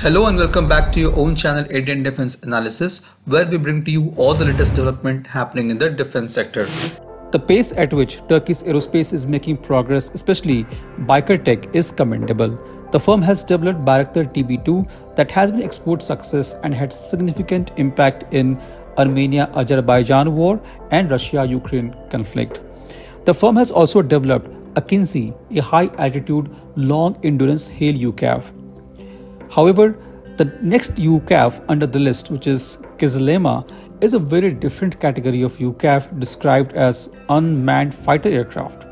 Hello and welcome back to your own channel Indian Defense Analysis where we bring to you all the latest development happening in the defense sector. The pace at which Turkish aerospace is making progress, especially Tech, is commendable. The firm has developed Bayraktar TB2 that has been export success and had significant impact in Armenia-Azerbaijan war and Russia-Ukraine conflict. The firm has also developed Akinci, a high-altitude, long-endurance HALE UCAV. However, the next UCAV under the list, which is Kizilelma, is a very different category of UCAV described as unmanned fighter aircraft.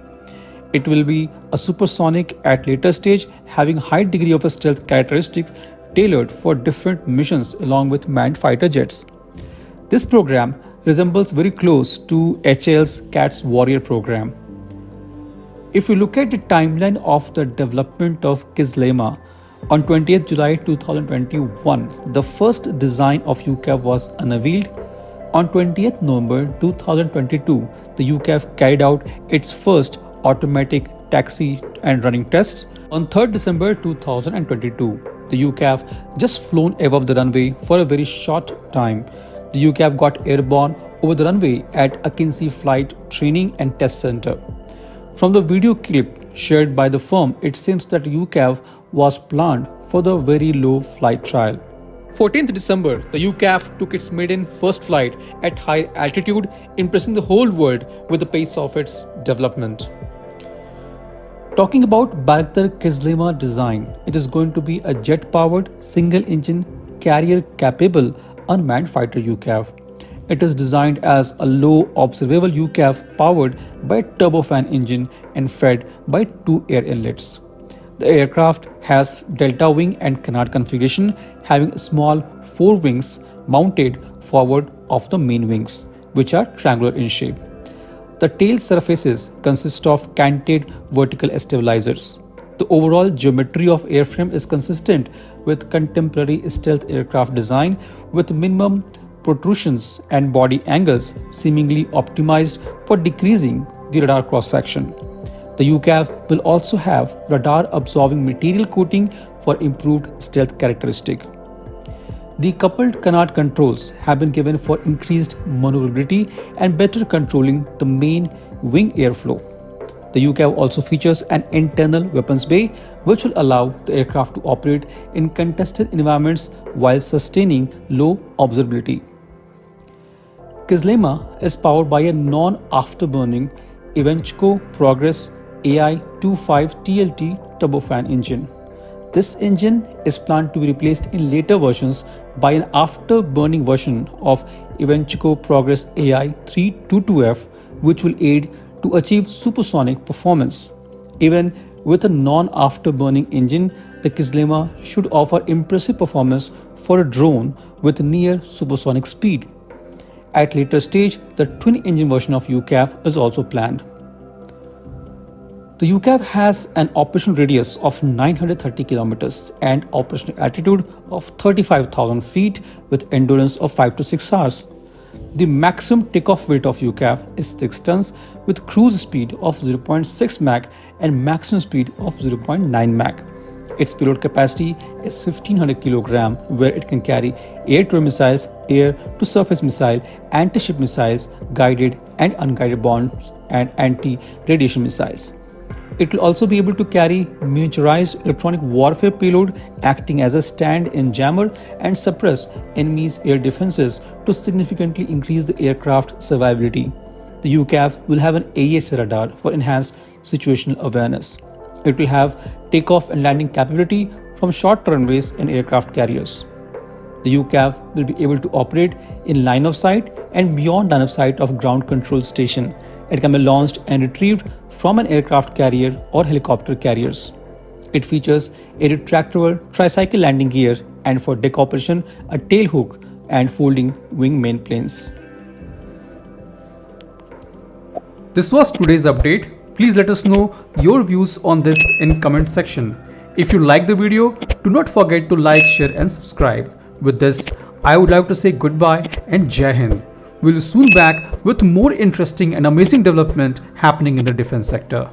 It will be a supersonic at later stage having high degree of stealth characteristics tailored for different missions along with manned fighter jets. This program resembles very close to HAL's CATS Warrior program. If you look at the timeline of the development of Kizilelma, on 20th July 2021, the first design of UCAV was unveiled. On 20th November 2022, the UCAV carried out its first automatic taxi and running tests. On 3rd December 2022, the UCAV just flown above the runway for a very short time. The UCAV got airborne over the runway at Akinci Flight Training and Test Center. From the video clip shared by the firm, it seems that UCAV was planned for the very low flight trial. 14th December, the UCAV took its maiden first flight at high altitude, impressing the whole world with the pace of its development. Talking about Bayraktar Kizilelma design, it is going to be a jet-powered, single-engine, carrier-capable unmanned fighter UCAV. It is designed as a low observable UCAV powered by a turbofan engine and fed by two air inlets. The aircraft has delta wing and canard configuration having small forewings mounted forward of the main wings, which are triangular in shape. The tail surfaces consist of canted vertical stabilizers. The overall geometry of airframe is consistent with contemporary stealth aircraft design with minimum protrusions and body angles seemingly optimized for decreasing the radar cross section. The UCAV will also have radar absorbing material coating for improved stealth characteristic. The coupled canard controls have been given for increased maneuverability and better controlling the main wing airflow. The UCAV also features an internal weapons bay which will allow the aircraft to operate in contested environments while sustaining low observability. Kizilelma is powered by a non-afterburning Ivchenko Progress AI25TLT turbofan engine. This engine is planned to be replaced in later versions by an afterburning version of Ivchenko Progress AI322F, which will aid to achieve supersonic performance. Even with a non-afterburning engine, the Kizilelma should offer impressive performance for a drone with near supersonic speed. At later stage, the twin-engine version of UCAV is also planned. The UCAV has an operational radius of 930 kilometers and operational altitude of 35,000 feet with endurance of 5 to 6 hours. The maximum takeoff weight of UCAV is 6 tons with cruise speed of 0.6 Mach and maximum speed of 0.9 Mach. Its payload capacity is 1500 kg where it can carry air-to-air missiles, air-to-surface missile, anti-ship missiles, guided and unguided bombs and anti-radiation missiles. It will also be able to carry miniaturized electronic warfare payload acting as a stand-in jammer and suppress enemy's air defenses to significantly increase the aircraft survivability. The UCAV will have an AESA radar for enhanced situational awareness. It will have takeoff and landing capability from short runways and aircraft carriers. The UCAV will be able to operate in line of sight and beyond line of sight of ground control station it can be launched and retrieved from an aircraft carrier or helicopter carriers. It features a retractable tricycle landing gear and for deck operation a tail hook and folding wing main planes. This was today's update. Please let us know your views on this in comment section. If you like the video, do not forget to like, share and subscribe. With this, I would like to say goodbye and Jai Hind. We'll soon back with more interesting and amazing development happening in the defense sector.